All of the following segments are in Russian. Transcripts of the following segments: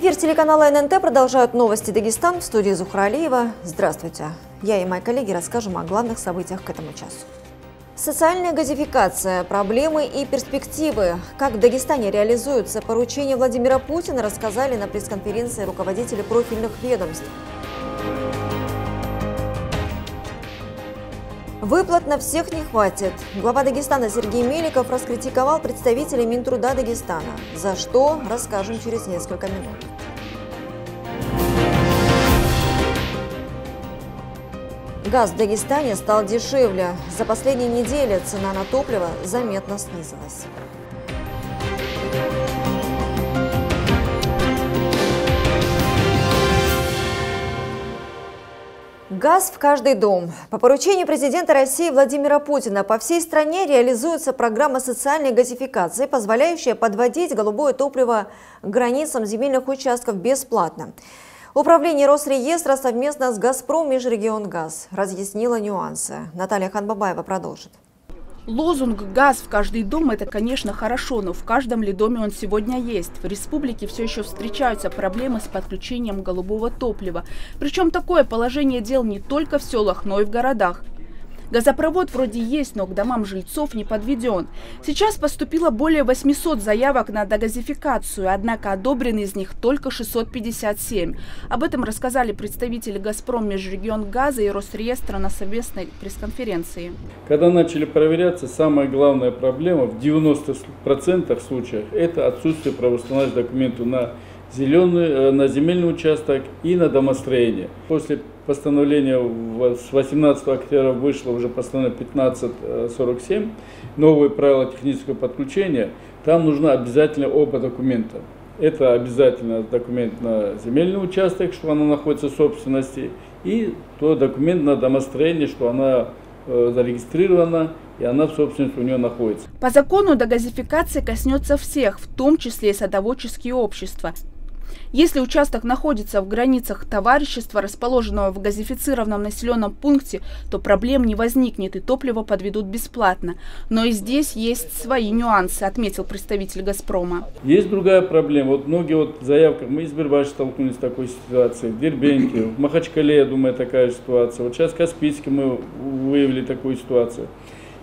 Эфир телеканала ННТ продолжают новости Дагестан в студии Зухра Алиева. Здравствуйте. Я и мои коллеги расскажем о главных событиях к этому часу. Социальная газификация, проблемы и перспективы. Как в Дагестане реализуются поручения Владимира Путина, рассказали на пресс-конференции руководители профильных ведомств. Выплат на всех не хватит. Глава Дагестана Сергей Меликов раскритиковал представителей Минтруда Дагестана. За что, расскажем через несколько минут. Газ в Дагестане стал дешевле. За последние недели цена на топливо заметно снизилась. Газ в каждый дом. По поручению президента России Владимира Путина по всей стране реализуется программа социальной газификации, позволяющая подводить голубое топливо к границам земельных участков бесплатно. Управление Росреестра совместно с «Газпром» Межрегионгаз разъяснило нюансы. Наталья Ханбабаева продолжит. Лозунг «Газ в каждый дом» – это, конечно, хорошо, но в каждом ли доме он сегодня есть? В республике все еще встречаются проблемы с подключением голубого топлива. Причем такое положение дел не только в селах, но и в городах. Газопровод вроде есть, но к домам жильцов не подведен. Сейчас поступило более 800 заявок на догазификацию, однако одобрены из них только 657. Об этом рассказали представители «Газпром» Межрегион Газа и Росреестра на совместной пресс-конференции. Когда начали проверяться, самая главная проблема в 90% случаев – это отсутствие правоустанавливающих документов на зеленый, э, на земельный участок и на домостроение. После постановления с 18 октября вышло уже постановление 1547, новые правила технического подключения, там нужно обязательно оба документа. Это обязательно документ на земельный участок, что она находится в собственности, и то документ на домостроение, что она э, зарегистрирована и она в собственности у нее находится. По закону догазификация коснется всех, в том числе и садоводческие общества. Если участок находится в границах товарищества, расположенного в газифицированном населенном пункте, то проблем не возникнет и топливо подведут бесплатно. Но и здесь есть свои нюансы, отметил представитель «Газпрома». Есть другая проблема. Вот многие вот заявках, мы из Бербаши столкнулись с такой ситуацией, в Дербенте, в Махачкале, я думаю, такая ситуация. Вот сейчас в Каспийске мы выявили такую ситуацию.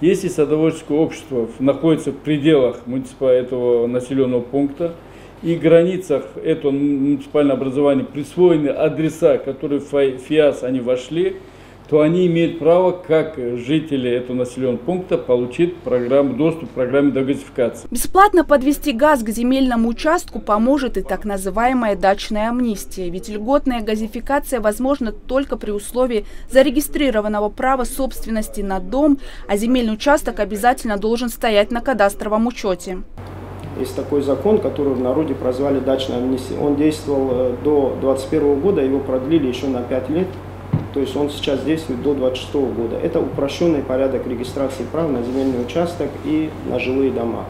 Если садоводческое общество находится в пределах этого населенного пункта, и границах этого муниципального образования присвоены адреса, которые в ФИАС они вошли, то они имеют право, как жители этого населенного пункта, получить программу, доступ к программе догазификации. Бесплатно подвести газ к земельному участку поможет и так называемая дачная амнистия. Ведь льготная газификация возможна только при условии зарегистрированного права собственности на дом, а земельный участок обязательно должен стоять на кадастровом учете. Есть такой закон, который в народе прозвали дачной амнистией. Он действовал э, до 2021 года, его продлили еще на 5 лет. То есть он сейчас действует до 2026 года. Это упрощенный порядок регистрации прав на земельный участок и на жилые дома.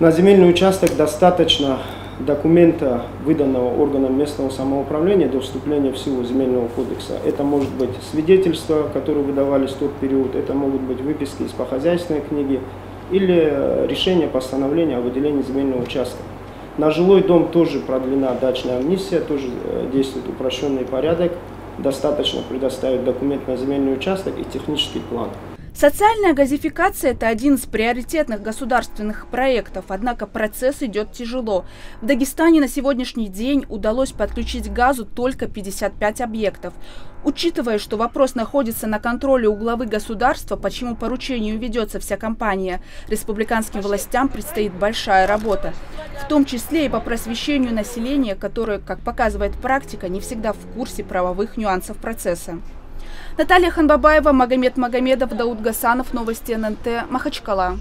На земельный участок достаточно документа, выданного органом местного самоуправления до вступления в силу земельного кодекса. Это может быть свидетельство, которое выдавались в тот период, это могут быть выписки из по хозяйственной книги, или решение постановления о выделении земельного участка. На жилой дом тоже продлена дачная амнистия, тоже э, действует упрощенный порядок. Достаточно предоставить документ на земельный участок и технический план. Социальная газификация – это один из приоритетных государственных проектов, однако процесс идет тяжело. В Дагестане на сегодняшний день удалось подключить к газу только 55 объектов. Учитывая, что вопрос находится на контроле у главы государства, почему поручению ведется вся компания, республиканским властям предстоит большая работа. В том числе и по просвещению населения, которое, как показывает практика, не всегда в курсе правовых нюансов процесса. Наталья Ханбабаева, Магомед Магомедов, Дауд Гасанов, Новости ННТ, Махачкала.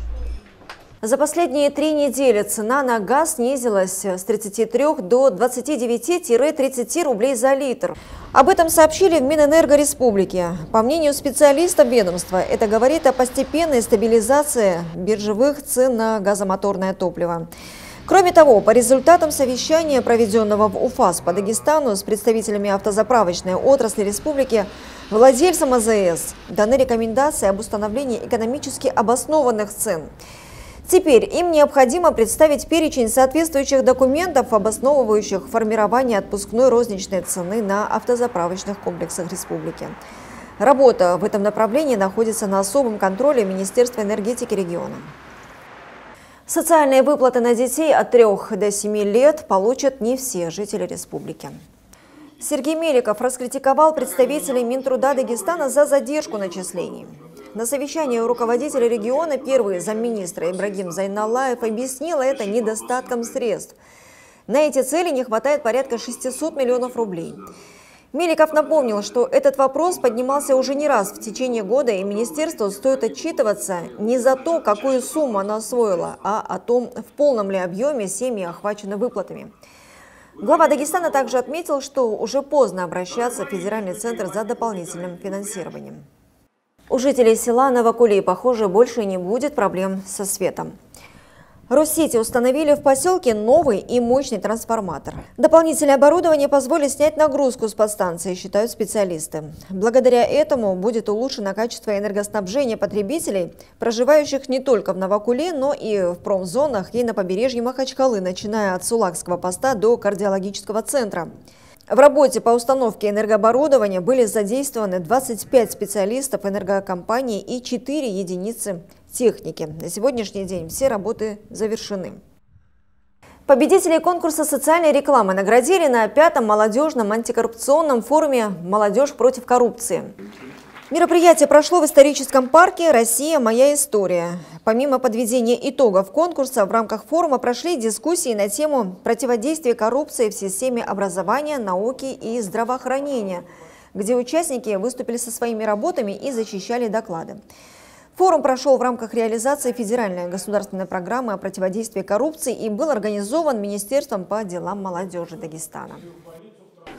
За последние три недели цена на газ снизилась с 33 до 29-30 рублей за литр. Об этом сообщили в Минэнерго Республики. По мнению специалиста ведомства, это говорит о постепенной стабилизации биржевых цен на газомоторное топливо. Кроме того, по результатам совещания, проведенного в УФАС по Дагестану с представителями автозаправочной отрасли республики, Владельцам АЗС даны рекомендации об установлении экономически обоснованных цен. Теперь им необходимо представить перечень соответствующих документов, обосновывающих формирование отпускной розничной цены на автозаправочных комплексах республики. Работа в этом направлении находится на особом контроле Министерства энергетики региона. Социальные выплаты на детей от 3 до 7 лет получат не все жители республики. Сергей Меликов раскритиковал представителей Минтруда Дагестана за задержку начислений. На совещании у руководителя региона первый замминистра Ибрагим Зайналаев объяснил это недостатком средств. На эти цели не хватает порядка 600 миллионов рублей. Меликов напомнил, что этот вопрос поднимался уже не раз в течение года, и министерству стоит отчитываться не за то, какую сумму оно освоило, а о том, в полном ли объеме семьи охвачены выплатами. Глава Дагестана также отметил, что уже поздно обращаться в Федеральный центр за дополнительным финансированием. У жителей села Новокулей, похоже, больше не будет проблем со светом. Россети установили в поселке новый и мощный трансформатор. Дополнительное оборудование позволит снять нагрузку с подстанции, считают специалисты. Благодаря этому будет улучшено качество энергоснабжения потребителей, проживающих не только в Новокуле, но и в промзонах и на побережье Махачкалы, начиная от Сулакского поста до кардиологического центра. В работе по установке энергооборудования были задействованы 25 специалистов энергокомпании и 4 единицы техники. На сегодняшний день все работы завершены. Победителей конкурса социальной рекламы наградили на пятом молодежном антикоррупционном форуме «Молодежь против коррупции». Мероприятие прошло в историческом парке «Россия. Моя история». Помимо подведения итогов конкурса, в рамках форума прошли дискуссии на тему противодействия коррупции в системе образования, науки и здравоохранения, где участники выступили со своими работами и защищали доклады. Форум прошел в рамках реализации федеральной государственной программы о противодействии коррупции и был организован Министерством по делам молодежи Дагестана.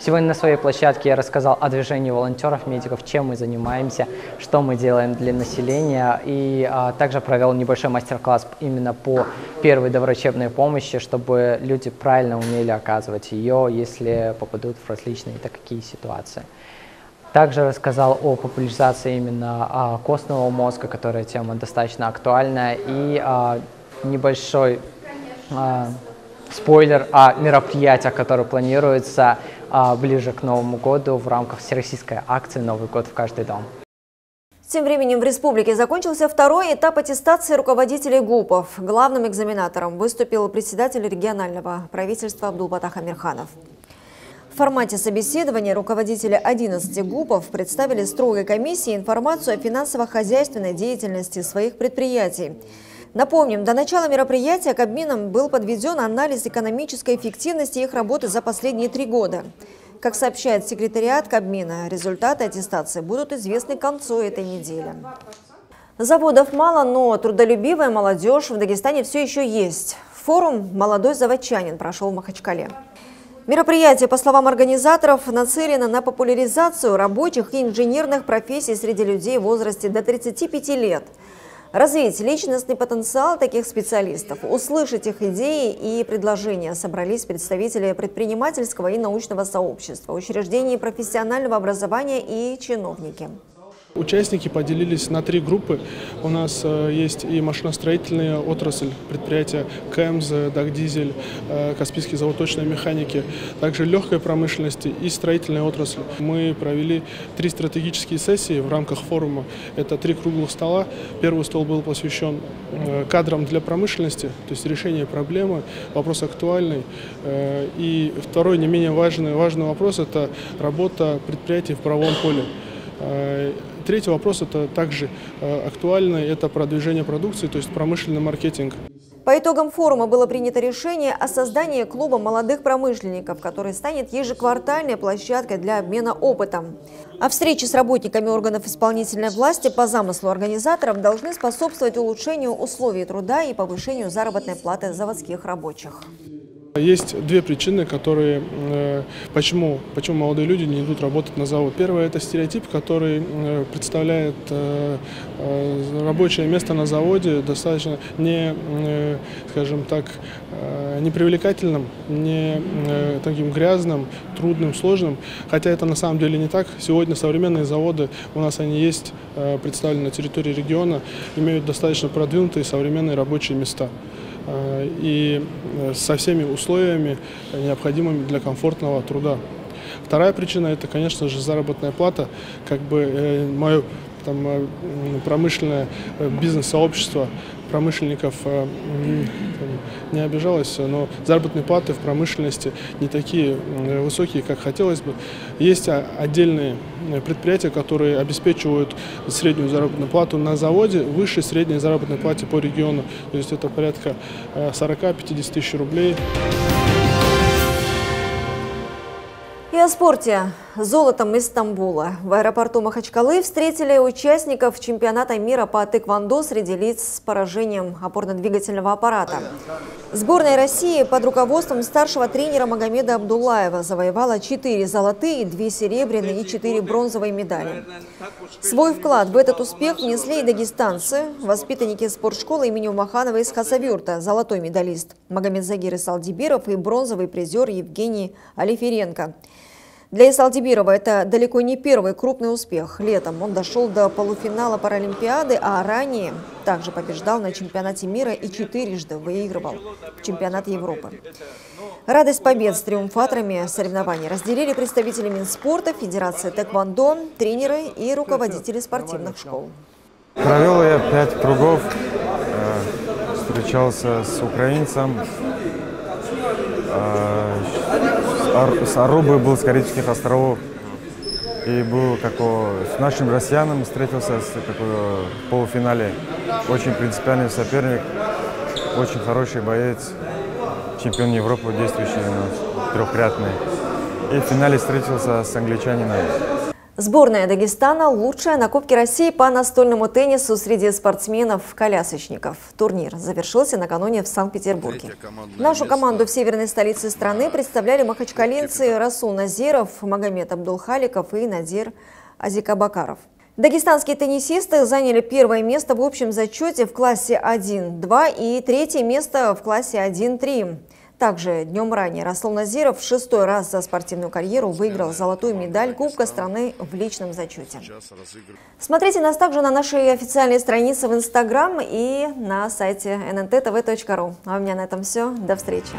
Сегодня на своей площадке я рассказал о движении волонтеров, медиков, чем мы занимаемся, что мы делаем для населения, и а, также провел небольшой мастер-класс именно по первой доврачебной помощи, чтобы люди правильно умели оказывать ее, если попадут в различные такие ситуации. Также рассказал о популяризации именно а, костного мозга, которая тема достаточно актуальная, и а, небольшой а, спойлер о мероприятиях, которые планируются ближе к Новому году в рамках всероссийской акции «Новый год в каждый дом». Тем временем в республике закончился второй этап аттестации руководителей ГУПов. Главным экзаменатором выступил председатель регионального правительства Абдулбатах Амирханов. В формате собеседования руководители 11 ГУПов представили строгой комиссии информацию о финансово-хозяйственной деятельности своих предприятий. Напомним, до начала мероприятия к обменам был подведен анализ экономической эффективности их работы за последние три года. Как сообщает секретариат Кабмина, результаты аттестации будут известны к концу этой недели. Заводов мало, но трудолюбивая молодежь в Дагестане все еще есть. Форум «Молодой заводчанин» прошел в Махачкале. Мероприятие, по словам организаторов, нацелено на популяризацию рабочих и инженерных профессий среди людей в возрасте до 35 лет. Развить личностный потенциал таких специалистов, услышать их идеи и предложения собрались представители предпринимательского и научного сообщества, учреждений профессионального образования и чиновники. Участники поделились на три группы. У нас э, есть и машиностроительная отрасль, предприятия КЭМЗ, Дагдизель, э, Каспийский завод точной механики, также легкая промышленность и строительная отрасль. Мы провели три стратегические сессии в рамках форума. Это три круглых стола. Первый стол был посвящен э, кадрам для промышленности, то есть решение проблемы, вопрос актуальный. Э, и второй, не менее важный, важный вопрос – это работа предприятий в правовом поле. Э, Третий вопрос, это также э, актуально, это продвижение продукции, то есть промышленный маркетинг. По итогам форума было принято решение о создании клуба молодых промышленников, который станет ежеквартальной площадкой для обмена опытом. А встречи с работниками органов исполнительной власти по замыслу организаторов должны способствовать улучшению условий труда и повышению заработной платы заводских рабочих. Есть две причины, которые, э, почему, почему молодые люди не идут работать на завод. Первое – это стереотип, который э, представляет э, рабочее место на заводе достаточно не, скажем так, непривлекательным, не таким грязным, трудным, сложным. Хотя это на самом деле не так. Сегодня современные заводы, у нас они есть, представлены на территории региона, имеют достаточно продвинутые современные рабочие места. Э, и э, со всеми условиями, необходимыми для комфортного труда. Вторая причина – это, конечно же, заработная плата. Как бы э, мое там, промышленное бизнес-сообщество промышленников э, не обижалась, но заработные платы в промышленности не такие высокие, как хотелось бы. Есть отдельные э, предприятия, которые обеспечивают среднюю заработную плату на заводе выше средней заработной платы по региону. То есть это порядка 40-50 э, тысяч рублей. И о спорте. Золотом из Стамбула. В аэропорту Махачкалы встретили участников чемпионата мира по тэквондо среди лиц с поражением опорно-двигательного аппарата. Сборная России под руководством старшего тренера Магомеда Абдуллаева завоевала 4 золотые, 2 серебряные и 4 бронзовые медали. Свой вклад в этот успех внесли и дагестанцы, воспитанники спортшколы имени Умаханова из Хасавюрта, золотой медалист Магомед Загир Салдибиров и бронзовый призер Евгений Алиференко. Для Исалдибирова это далеко не первый крупный успех. Летом он дошел до полуфинала Паралимпиады, а ранее также побеждал на чемпионате мира и четырежды выигрывал чемпионат Европы. Радость побед с триумфаторами соревнований разделили представители Минспорта, Федерации Тэквондо, тренеры и руководители спортивных школ. Провел я пять кругов, э, встречался с украинцем, э, с Арубы был с Карибских островов. И был как с нашим россиянам встретился с, как, в полуфинале. Очень принципиальный соперник, очень хороший боец, чемпион Европы действующий у нас, трехкратный. И в финале встретился с англичанином. Сборная Дагестана – лучшая на Кубке России по настольному теннису среди спортсменов-колясочников. Турнир завершился накануне в Санкт-Петербурге. Нашу команду в северной столице страны представляли махачкалинцы Расул Назиров, Магомед Абдулхаликов и Надир Азикабакаров. Дагестанские теннисисты заняли первое место в общем зачете в классе 1-2 и третье место в классе 1-3. Также днем ранее Расул Назиров в шестой раз за спортивную карьеру выиграл золотую медаль Кубка страны в личном зачете. Смотрите нас также на нашей официальной странице в Инстаграм и на сайте nntv.ru. А у меня на этом все. До встречи.